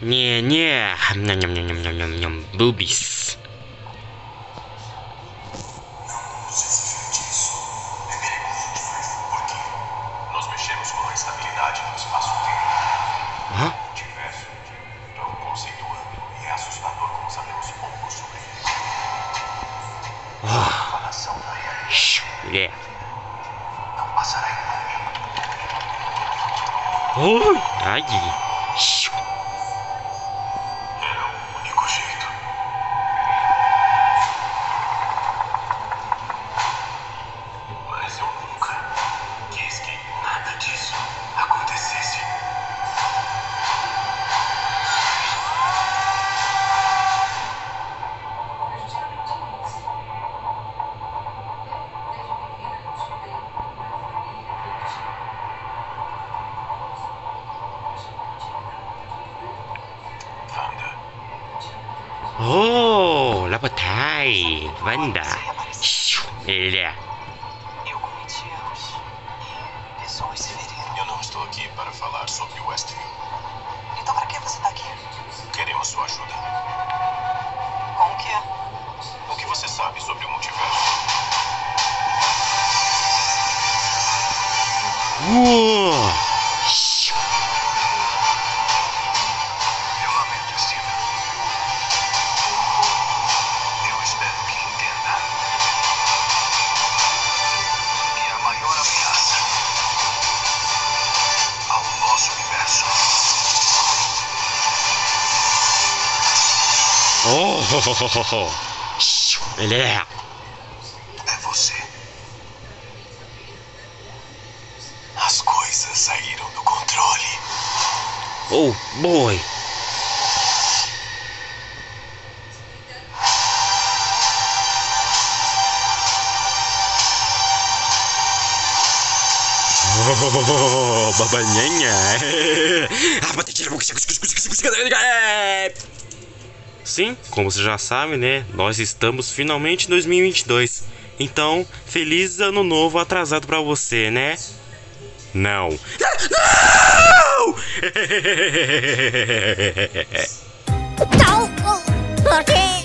Не-не. Ням-ням-ням-ням-ням-ням. Boobies. Yeah. Ui, ai gì? Oh, Labotai. Wanda. Shhh, mulher. Eu cometi erros. E pessoas se feriram. eu não estou aqui para falar sobre Westview. Então pra que você tá aqui? Queremos sua ajuda. Com o quê? O que você sabe sobre o multiverso? Uou. Oh, Shhh, mulher. é você. As coisas saíram do controle. Oh, boy. Oh, babanhanha. Sim, como você já sabe, né? Nós estamos finalmente em 2022. Então, feliz ano novo atrasado pra você, né? Não. Não! Não! Quê?